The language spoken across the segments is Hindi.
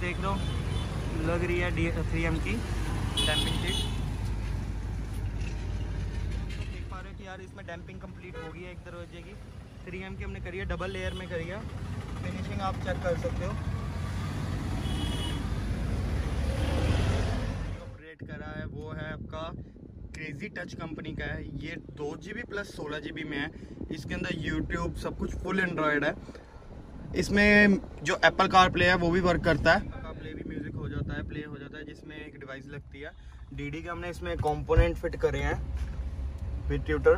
देख लो। लग रही है डी थ्री एम की। डैम्पिंग सीट देख पा रहे हो कि यार इसमें डैम्पिंग कंप्लीट हो गई है एक दरवाजे की। थ्री एम की हमने करी है डबल लेयर में करी है। फिनिशिंग आप चेक कर सकते हो। अपग्रेड करा है, वो है आपका क्रेजी टच कंपनी का है। ये दो जी बी प्लस सोलह जी बी में है। इसके अंदर यूट्यूब सब कुछ फुल एंड्रॉयड है। इसमें जो एप्पल कार प्ले है, वो भी वर्क करता है। प्ले भी म्यूज़िक हो जाता है प्ले हो जाता है, जिसमें एक डिवाइस लगती है। डीडी के हमने इसमें कंपोनेंट फिट करे हैं। विद ट्यूटर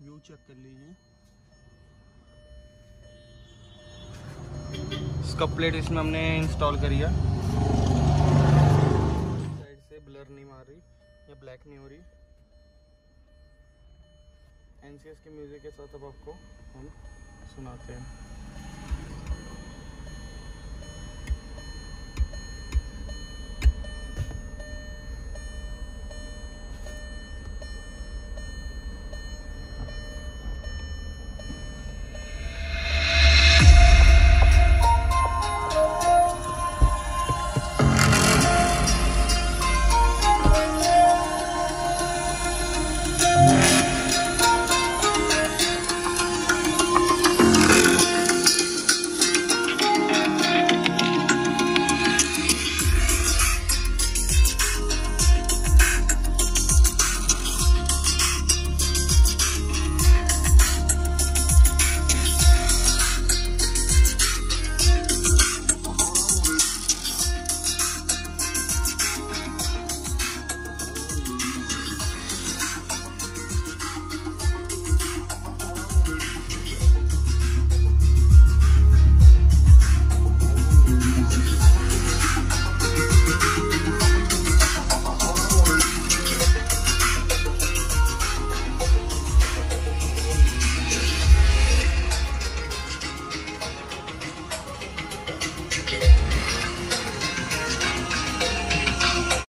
व्यू चेक कर लीजिए। इसका प्लेट इसमें हमने इंस्टॉल करी है। साइड से ब्लर नहीं मार रही, या ब्लैक नहीं हो रही। एनसीएस के म्यूज़िक के साथ अब आपको हम सुनाते हैं Yeah.